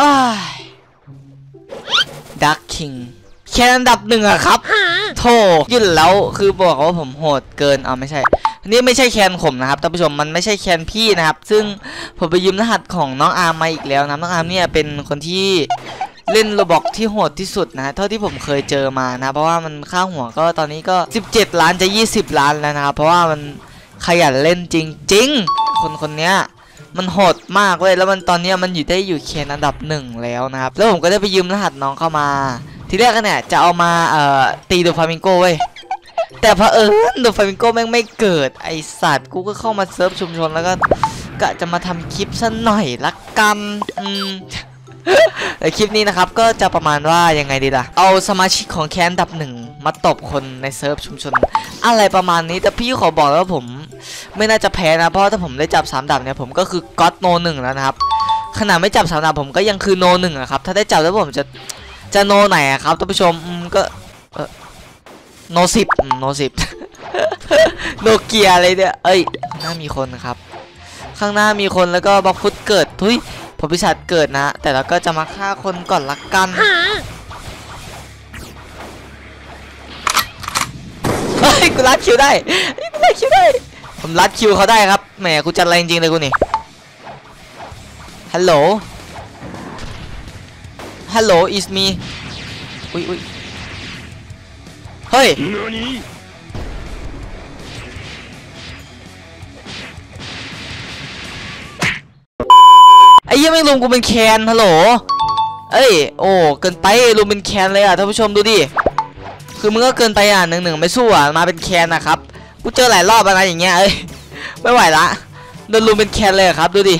อ้ายดักคิงแค่อันดับหนึ่งอะครับโธ่ยื่นแล้วคือบอกว่าผมโหดเกินเอาไม่ใช่นี่ไม่ใช่แคนผมนะครับท่านผู้ชมมันไม่ใช่แคนพี่นะครับ ซึ่งผมไปยืมรหัสของน้องอาร์มมาอีกแล้วนะน้องอาร์มเนี่ยเป็นคนที่เล่นโรบอกที่โหดที่สุดนะเท่าที่ผมเคยเจอมานะ เพราะว่ามันค่าหัวก็ตอนนี้ก็ 17 ล้านจะ 20 ล้านแล้วนะครับเพราะว่ามันขยันเล่นจริงๆคนคนเนี้ย มันโหดมากเว้ยแล้วมันตอนนี้มันอยู่ได้อยู่ clan อันดับหนึ่งแล้วนะครับแล้วผมก็ได้ไปยืมรหัสน้องเข้ามา ทีแรกก็เนี่ยจะเอามาเอ่อตี Doflamingo เว้ยแต่เผอิญ Doflamingo แม่งไม่เกิดไอสัตว์กูก็เข้ามาเซิร์ฟชุมชนแล้วก็กะจะมาทำคลิปซะหน่อยละกันอืมแต่คลิปนี้นะครับก็จะประมาณว่ายังไงดีล่ะ เอาสมาชิกของ clan อันดับหนึ่งมาตบคนในเซิร์ฟชุมชน อะไรประมาณนี้แต่พี่ขอบอกว่าผม ไม่น่าจะแพ้นะเพราะว่าถ้าผมได้จับสามดับเนี่ยผมก็คือก็อตโนหนึ่งแล้วนะครับขนาดไม่จับสามดับผมก็ยังคือโนหนึ่งอะครับถ้าได้จับแล้วผมจะจะโนไหนอะครับท่านผู้ชมอืมก็เออโนสิบโนสิบโนเกียอะไรเนี่ยเอ้ยข้างหน้ามีคนครับ ข้างหน้ามีคนแล้วก็บล็อกฟุตเกิดทุยผมพิศาจเกิดนะ แต่เราก็จะมาฆ่าคนก่อนละกันเฮ้ยกูรัดคิวได้เฮ้ยกูรัดคิวได้ ผมรัดคิวเขาได้ครับแหมกูจัดอะไรจริงๆเลยกูนี่ฮัลโหลฮัลโหล is me อุ้ยอุ้ยเฮ้ยไอ้เหี้ยังไม่ลุมกูเป็นแคนฮัลโหลเอ้ยโอ้เกินไปลุมเป็นแคนเลยอะท่านผู้ชมดูดิคือมึงก็เกินไปอะหนึ่งหนึ่งไม่สู้อะมาเป็นแคนนะครับ กูเจอหลายรอบอะไรอย่างเงี้ยเอ้ยไม่ไหวละโดนลุมเป็นแคนเลยอะครับดูดิ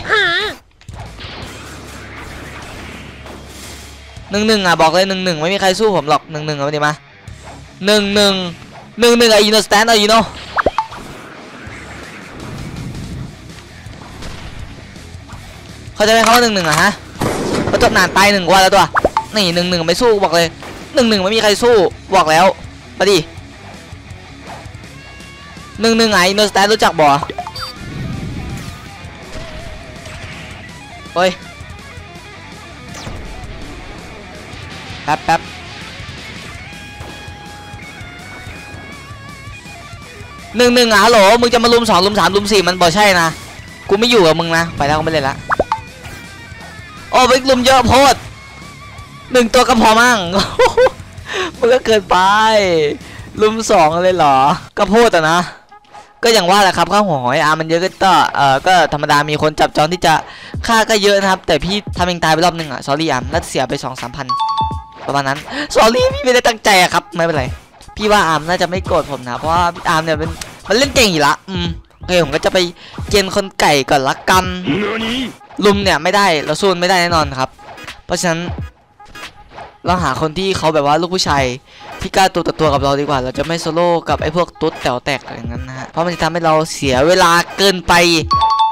หนึ่งหนึ่งอะบอกเลยหนึ่งหนึ่งไม่มีใครสู้ผมหรอกหนึ่งหนึ่งเอาไปดิมาหนึ่งหนึ่งหนึ่งหนึ่งไอ้ยูโนสแตนเอายูโนเขาใจะไหมเขาว่าหนึ่งหนึ่งอะฮะเขาจบนานตายหนึ่งกว่าแล้วตัวนี่หนึ่งหนึ่งไม่สู้บอกเลยหนึ่งหนึ่งไม่มีใครสู้บอกแล้วมาดิ หนึ่งหนึ่งไอ้ยูโนสแตนรู้จักบ่เฮ้ยแป๊บแป๊บหนึ่งหนึ่งอะฮัลโหลมึงจะมาลุมสองลุมสามลุมสี่มันบ่ใช่นะ กูไม่อยู่กับมึงนะ ไปแล้วก็ไม่เล่นละ โอ้ไปลุมเยอะโพดหนึ่งตัวก็พอมั่งมึงก็เกินไป ลุมสองเลยเหรอ ก็โพดอะนะ ก็อย่างว่าแหละครับข้าวหัวหอยอามันเยอะก็ต่อเอ่อก็ธรรมดามีคนจับจองที่จะฆ่าก็เยอะนะครับ แต่พี่ทำเองตายไปรอบหนึงอะสอรี่อามน่าจะเสียไปสองสามพันประมาณนั้นสอรี่พี่ไม่ได้ตั้งใจอะครับไม่เป็นไรพี่ว่าอามน่าจะไม่โกรธผมนะเพราะว่าอามเนี่ยเป็นมันเล่นเก่งอยู่ละอืมโอเคผมก็จะไปเกณฑ์คนไก่ก่อนละกันลุมเนี่ยไม่ได้เราสู้มันไม่ได้แน่นอนครับ เพราะฉะนั้นเราหาคนที่เขาแบบว่าลูกผู้ชาย ที่กล้าตัวต่อตัวกับเราดีกว่า เราจะไม่โซโล่กับไอ้พวกตุ๊ดแต๋วแตกอะไรอย่างนั้นนะฮะเพราะมันจะทำให้เราเสียเวลาเกินไป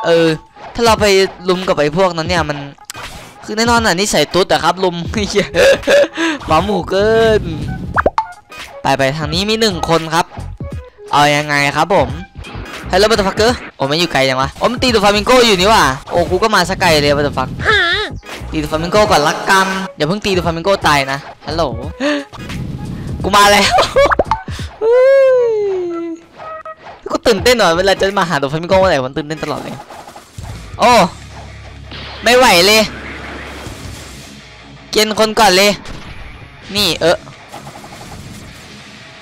เออ ถ้าเราไปลุมกับไอ้พวกนั้นเนี่ยมัน คือแน่นอนอะนี่ใส่ตุ๊ดอะครับลุมเหี้ยหมาหมูเกิน ไปไปทางนี้มีหนึ่งคนครับ เอายังไงครับผมฮัลโหลบัตเตอร์ฟักเกอร์โอ้ไม่อยู่ไกลจังวะโอ้มันตีตัวฟามิงโกอยู่นี่ว่ะโอ้กูก็มาสกไกลเลยบัตเตอร์ฟักตีตัวฟามิงโกก่อนละกันอย่าเพิ่งตีตัวฟามิงโกตายนะฮัลโหล กูมาแล้วเฮ้ยกูตื่นเต้นหน่อยเวลาจะมาหาตัวฟามิงโกเมื่อไหร่ผมตื่นเต้นตลอดเลยโอ้ไม่ไหวเลยเกณฑ์คนก่อนเลย นี่เออ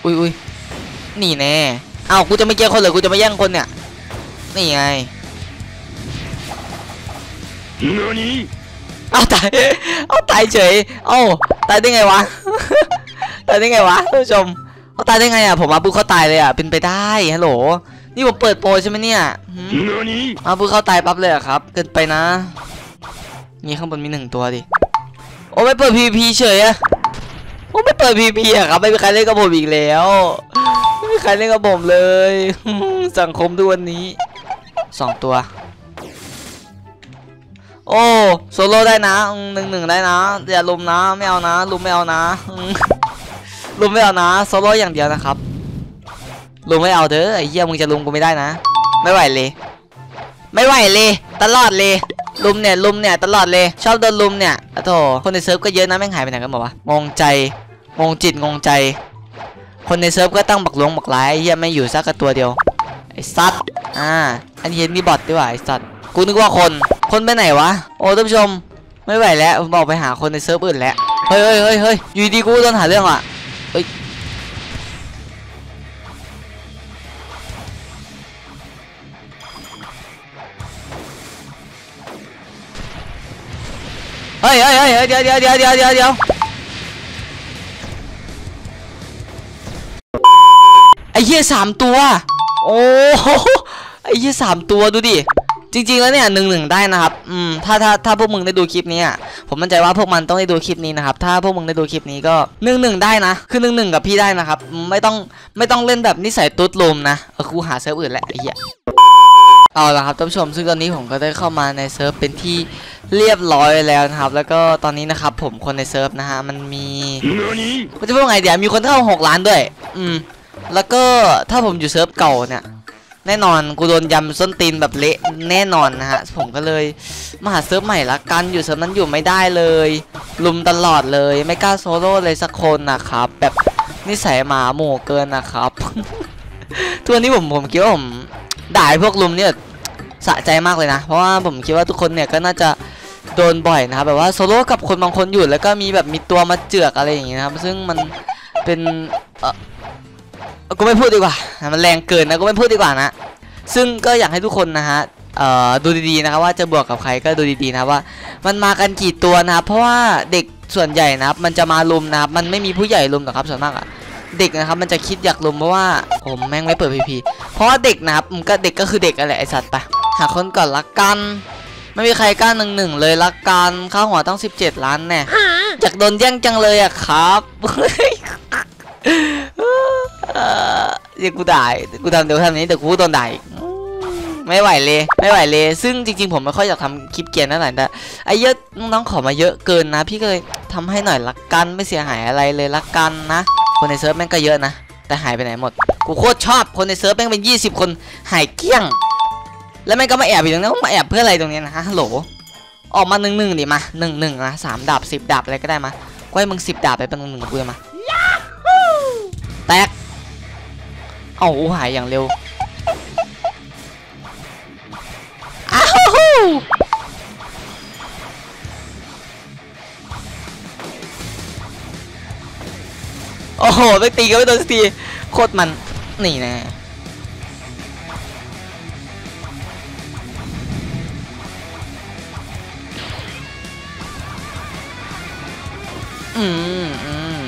อุ้ยอุ้ยนี่แน่เอากูจะไม่เกณฑ์คนเหรอกูจะไม่แย่งคนเนี่ยนี่ไงเอาตายเอาตายเฉยเอาตายได้ไงวะ ตายได้ไงวะท่านผู้ชมเอาตายได้ไงอะผมมาปุ๊บเขาตายเลยอะเป็นไปได้ฮัลโหลนี่ผมเปิดโปรใช่ไหมเนี่ยหืมมาปุ๊บเขาตายปั๊บเลยอะครับเกินไปนะนี่ข้างบนมีหนึ่งตัวดิโอ้ไม่เปิด PVP เฉยอะโอ้ไม่เปิด PVP อะครับไม่มีใครเล่นกับผมอีกแล้วไม่มีใครเล่นกับผมเลยสังคมทุกวันนี้สองตัวโอ้โซโล่ได้นะอืมหนึ่งหนึ่งได้นะอย่าลุมนะไม่เอานะลุมไม่เอานะอืม รุมไม่เอานะโซโล่อย่างเดียวนะครับรุมไม่เอาเด้อไอ้เหี้ยมึงจะรุมกูไม่ได้นะ ไม่ไหวเลย ไม่ไหวเลย ตลอดเลยรุมเนี่ยรุมเนี่ยตลอดเลย ชอบโดนรุมเนี่ยอะโถคนในเซิร์ฟก็เยอะนะแม่งหายไปไหนกันหมดวะงงใจงงจิตงงใจ คนในเซิร์ฟก็ตั้งบักหลวงบักหลายไอ้เหี้ยไม่อยู่สักกระตัวเดียวไอ้สัตว์อ่าอันนี้นี่ bot ดีกว่าไอ้สัตว์กูนึกว่าคนคนไปไหนวะโอ้ท่านผู้ชม ไม่ไหวแล้วผมบอกไปหาคนในเซิร์ฟอื่นแล้วเฮ้ยเฮ้ยเฮ้ยเฮ้ยอยู่ดีกูโดนหาเรื่องอะ เฮ้ยเฮ้ยเฮ้ยเดี๋ยวเดี๋ยวเดี๋ยวเดี๋ยวเดี๋ยวเดี๋ยวไอ้เหี้ยสามตัว โอ้โหไอ้เหี้ยสามตัวดูดิ จริงๆแล้วเนี่ยหนึ่งหนึ่งได้นะครับ อืม ถ้าถ้าถ้าพวกมึงได้ดูคลิปนี้อะ ผมมั่นใจว่าพวกมันต้องได้ดูคลิปนี้นะครับ ถ้าพวกมึงได้ดูคลิปนี้ก็หนึ่งหนึ่งได้นะ คือหนึ่งหนึ่งกับพี่ได้นะครับ ไม่ต้องไม่ต้องเล่นแบบนิสัยตุ๊ดรุมนะเออกูหาเซิร์ฟอื่นแหละไอ้เหี้ยเอาละครับท่านผู้ชมซึ่งตอนนี้ผมก็ได้เข้ามาในเซิร์ฟเป็นที่ เรียบร้อยแล้วนะครับ แล้วก็ตอนนี้นะครับ ผมคนในเซิร์ฟนะฮะมันมีมันจะพูดไงเดี๋ยวมีคนเข้าหกล้านด้วย อืม แล้วก็ถ้าผมอยู่เซิร์ฟเก่าเนี่ย แน่นอนกูโดนยำส้นตีนแบบเละแน่นอนนะฮะผมก็เลยมาหาเซิร์ฟใหม่ละกันอยู่เซิร์ฟนั้นอยู่ไม่ได้เลย รุมตลอดเลยไม่กล้าโซโล่เลยสักคนนะครับ แบบนิสัยหมาหมู่เกินนะครับทุกวันนี้ผมผมคิดว่าผมด่าไอ้พวกรุมเนี่ยสะใจมากเลยนะ เพราะว่าผมคิดว่าทุกคนเนี่ยก็น่าจะ โดนบ่อยนะครับแบบว่าโซโล่กับคนบางคนอยู่แล้วก็มีแบบมีตัวมาเจือกอะไรอย่างเงี้ยนะครับ ซึ่งมันเป็นเออกูไม่พูดดีกว่า มันแรงเกินนะกูไม่พูดดีกว่านะ ซึ่งก็อยากให้ทุกคนนะฮะเอ่อดูดีๆนะครับว่าจะบวกกับใครก็ดูดีๆนะว่า มันมากันกี่ตัวนะครับเพราะว่าเด็กส่วนใหญ่นะครับ มันจะมาลุมนะครับ มันไม่มีผู้ใหญ่ลุมหรอกครับส่วนมากอะเด็กนะครับมันจะคิดอยากลุมเพราะว่าผมแม่งไม่เปิดพีพีเพราะว่าเด็กนะครับมันก็เด็กก็คือเด็กอะไรไอสัตว์ไปหาคนก่อนละกัน ไม่มีใครกล้าหนึ่งหนึ่งเลยละกันค่าหัวต้อง 17 ล้านแน่อยากโดนแย่งจังเลยอะครับเอ่อเดี๋ยวกูด่ากูทำเดี๋ยวทำนี้เดี๋ยวกูโดนด่าอีกอืมไม่ไหวเลย ไม่ไหวเลย ซึ่งจริง ๆ ผมไม่ค่อยอยากทำคลิปเกียร์นั่นแหละแต่ไอ้เยอะน้องๆขอมาเยอะเกินนะ พี่ก็เลยทำให้หน่อยละกันไม่เสียหายอะไรเลยละกันนะ คนในเซิร์ฟแม่งก็เยอะนะ แต่หายไปไหนหมด กูโคตรชอบคนในเซิร์ฟแม่งเป็น 20 คนหายเกลี้ยง แล้วม่งก็มาแอบอยู่ตรงนี้นมาแอบเพื่ออะไรตรงนี้นะฮะโหลออกมาหนึ่งหนึ่งดิมาหนึ่งหนึ่งนะสามดาบสิบดาบอะไรก็ได้มาก็ให้มึงสิบดาบไปเป็นหนึ่งหนึ่งกูเลยมาแตกเอ้าหายอย่างเร็วอ้าวโอ้โหไปตีกันไม่โดนสักทีโคตรมันนี่แน่ อืมอืม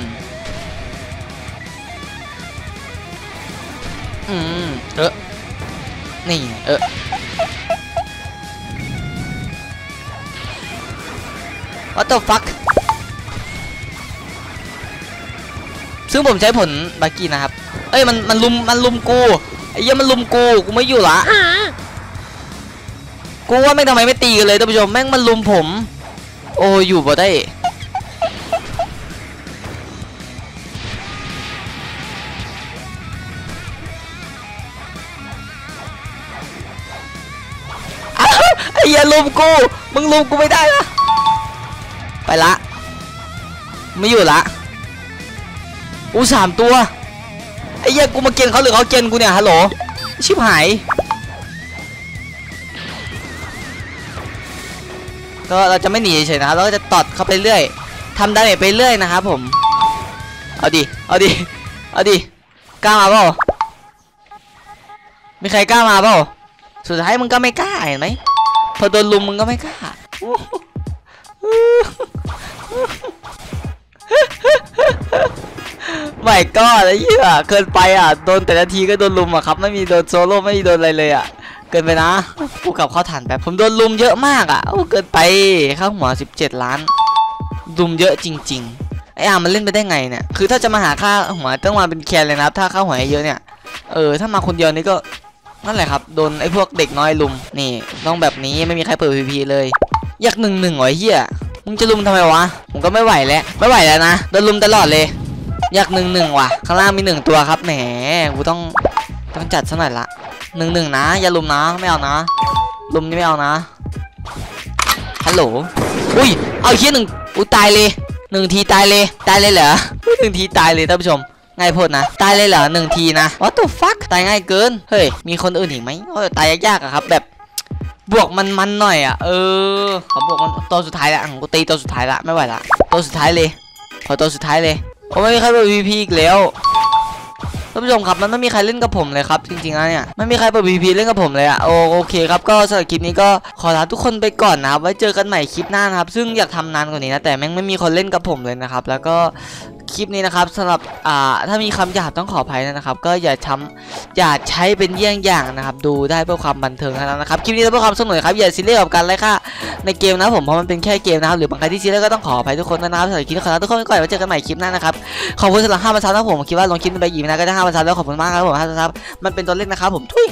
อืมเออนี่ไงเออ What the fuck ซึ่งผมใช้ผลบากี้นะครับ เอ้ยมันมันลุมมันลุมกูไอ้เหี้ยมันลุมกูกูไม่อยู่ละกูว่าไม่งทำไมไม่ตีกันเลยท่านผู้ชมแม่งมันลุมผม โอ้อยู่บ่ได้ อ้เหี้ยลุมกู มึงลุมกูไม่ได้นะไปละ ไม่อยู่ละอู้สามตัวไอ้เหี้ยกูมาเกณฑ์เขาหรือเขาเกณฑ์กูเนี่ยฮัลโหลชิบหายก็เราจะไม่หนีเฉยนะครับเราก็จะตอดเข้าไปเรื่อยทำ damage ไปเรื่อยนะครับผม เอาดิ เอาดิ เอาดิ กล้ามาเปล่ามีใครกล้ามาเปล่า สุดท้ายมึงก็ไม่กล้าเห็นไหม อโดนรุมมึงก็ไม่กล้าไม่ก็ไอ้เหี้ยเกินไปอะโดนแต่ละทีก็โดนรุมอะครับ ไม่มีโดนโซโล่ไม่มีโดนอะไรเลยอะ เกินไปนะกูกลับเข้าฐานแบบผมโดนลุมเยอะมากอะโอ้เกินไปข้าหัว 17 ล้านลุมเยอะจริง ๆ ไอ้อามันเล่นไปได้ไงเนี่ยคือถ้าจะมาหาค่าหัวต้องมาเป็นแคนเลยนะครับ ถ้าค่าหัวเยอะเนี่ยเออถ้ามาคนเดียวนี่ก็ นั่นแหละครับโดนไอ้พวกเด็กน้อยลุมนี่ต้องแบบนี้ไม่มีใครเปิดพีพีเลยอยากหนึ่งหนึ่งหอไอ้เฮียมึงจะลุมทำไมวะผมก็ไม่ไหวแล้วไม่ไหวแล้วนะโดนลุมตลอดเลย อยากหนึ่งหนึ่งว่ะข้างล่างมีหนึ่งตัวครับแหมกูต้องต้องจัดซะหน่อยละหนึ่งหนึ่งนะอย่าลุมนะไม่เอานะลุมนี่ไม่เอานะฮัลโหลอุ้ยเอาเฮียหนึ่งอุ้ยตายเลยหนึ่งทีตายเลยตายเลยเหรอหนึ่งทีตายเลยท่านผู้ชม ง่ายโพดนะ ตายเลยเหรอหนึ่งทีนะ What the fuck ตายง่ายเกิน เฮ้ย มีคนอื่นอีกไหมโอ้ยตายยากๆอะครับ แบบบวกมันมันหน่อยอะเออขอบวกมันตัวสุดท้ายละกูตีตัวสุดท้ายละไม่ไหวละตัวสุดท้ายเลย ขอตัวสุดท้ายเลยโอ้ไม่มีใครเปิด PVP อีกแล้วท่านผู้ชมครับมันไม่มีใครเล่นกับผมเลยครับจริงๆแล้วเนี่ยไม่มีใครเปิด PVP เล่นกับผมเลยอะโอโอเคครับก็สำหรับคลิปนี้ก็ขอลาทุกคนไปก่อนนะครับไว้เจอกันใหม่คลิปหน้านะครับซึ่งอยากทำนานกว่านี้นะแต่แม่งไม่มีคนเล่นกับผมเลยนะครับแล้วก็ คลิปนี้นะครับสำหรับอ่าถ้ามีคำหยาบต้องขออภัยนะครับ ก็อย่าทำอย่าใช้เป็นเยี่ยงอย่างนะครับ ดูได้เพื่อความบันเทิงเท่านั้นนะครับคลิปนี้เพื่อความสนุกครับอย่าซีเรียสกับการไล่ฆ่าในเกมนะผมเพราะมันเป็นแค่เกมนะครับหรือบางใครที่ซีเรียสก็ต้องขออภัยทุกคนนะครับสำหรับคลิปนี้ขอลาทุกคนไปก่อนไว้เจอกันใหม่คลิปหน้านะครับขอบคุณสำหรับ5พันซับนะผมผมคิดว่าลงคลิปไปอีกนะก็ได้5พันซับแล้วขอบคุณมากครับผม5พันซับมันเป็นตัวเลขนะครับผมทุย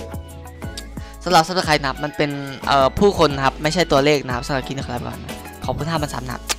สำหรับ subscribe นะครับมันเป็นเอ่อผู้คนนะครับไม่ใช่ตัวเลขนะครับสำหรับคลิปนี้ขอลาไปก่อนขอบคุณ5พันซับนะครับ